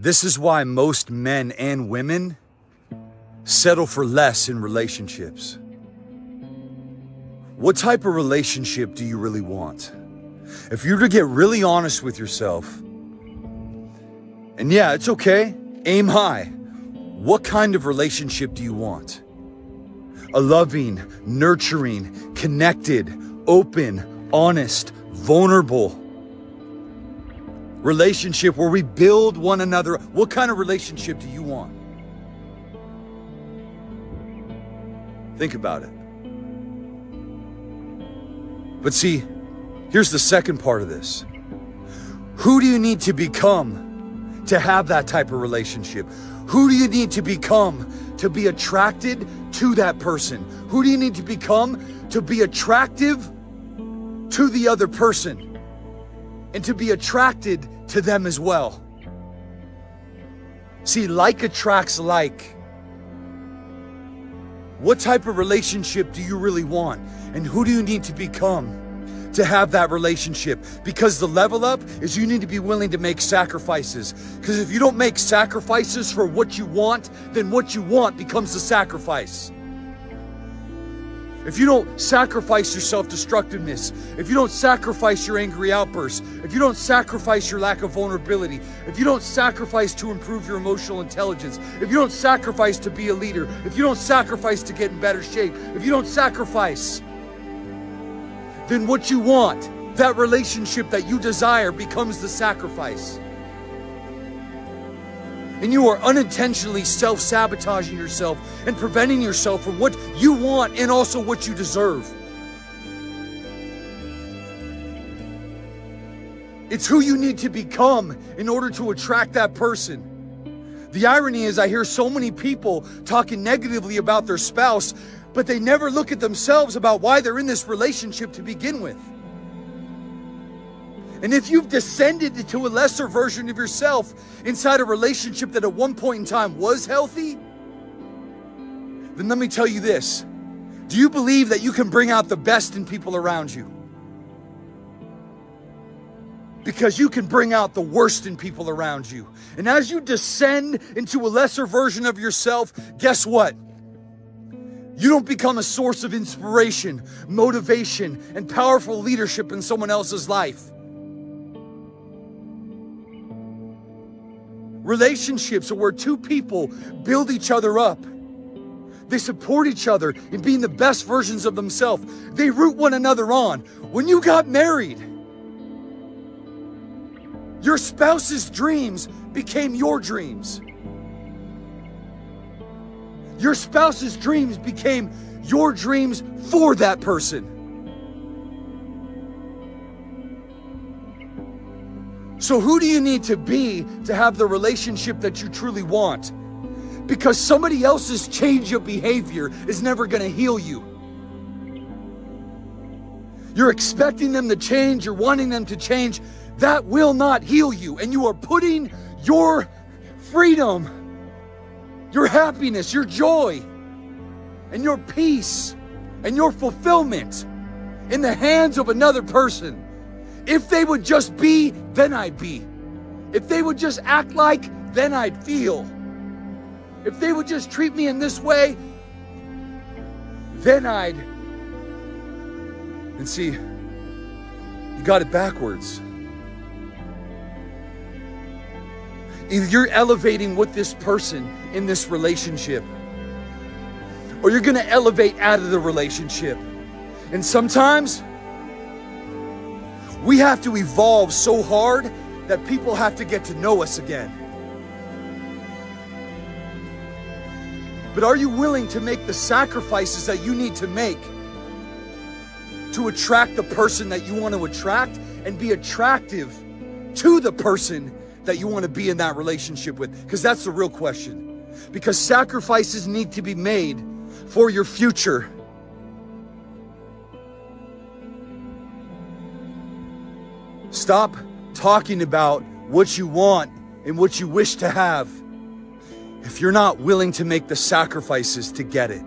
This is why most men and women settle for less in relationships. What type of relationship do you really want? If you were to get really honest with yourself, and yeah, it's okay, aim high. What kind of relationship do you want? A loving, nurturing, connected, open, honest, vulnerable relationship where we build one another. What kind of relationship do you want? Think about it. But see, here's the second part of this. Who do you need to become to have that type of relationship? Who do you need to become to be attracted to that person? Who do you need to become to be attractive to the other person and to be attracted to them as well? See, like attracts like. What type of relationship do you really want? And who do you need to become to have that relationship? Because the level up is you need to be willing to make sacrifices. Because if you don't make sacrifices for what you want, then what you want becomes the sacrifice. If you don't sacrifice your self destructiveness, if you don't sacrifice your angry outbursts, if you don't sacrifice your lack of vulnerability, if you don't sacrifice to improve your emotional intelligence, if you don't sacrifice to be a leader, if you don't sacrifice to get in better shape, if you don't sacrifice, then what you want, that relationship that you desire, becomes the sacrifice and you are unintentionally self sabotaging yourself and preventing yourself from what you want and also what you deserve. It's who you need to become in order to attract that person. The irony is, I hear so many people talking negatively about their spouse, but they never look at themselves about why they're in this relationship to begin with. And if you've descended to a lesser version of yourself inside a relationship that at one point in time was healthy, then let me tell you this. Do you believe that you can bring out the best in people around you? Because you can bring out the worst in people around you. And as you descend into a lesser version of yourself, guess what? You don't become a source of inspiration, motivation, and powerful leadership in someone else's life. Relationships are where two people build each other up. They support each other in being the best versions of themselves. They root one another on. When you got married, your spouse's dreams became your dreams. Your spouse's dreams became your dreams for that person. So, who do you need to be to have the relationship that you truly want? Because somebody else's change of behavior is never going to heal you. You're expecting them to change, you're wanting them to change. That will not heal you. And you are putting your freedom, your happiness, your joy, and your peace and your fulfillment in the hands of another person. If they would just be, then I'd be. If they would just act like, then I'd feel. If they would just treat me in this way, then I'd. And see, you got it backwards. Either you're elevating with this person in this relationship, or you're going to elevate out of the relationship. And sometimes we have to evolve so hard that people have to get to know us again. But are you willing to make the sacrifices that you need to make to attract the person that you want to attract and be attractive to the person that you want to be in that relationship with? Because that's the real question. Because sacrifices need to be made for your future. Stop talking about what you want and what you wish to have if you're not willing to make the sacrifices to get it.